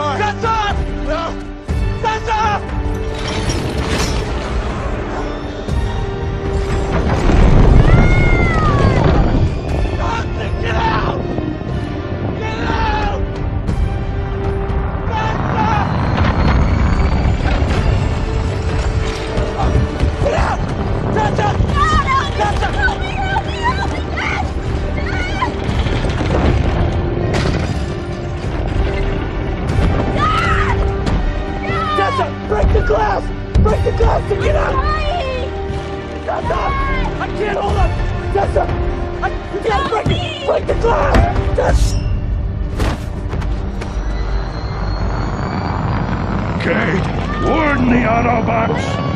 car! No! Break the glass! Break the glass to get out! Tessa! I can't hold up! Tessa! I, you gotta break, the- break the glass! Tessa! Cade, warn the Autobots!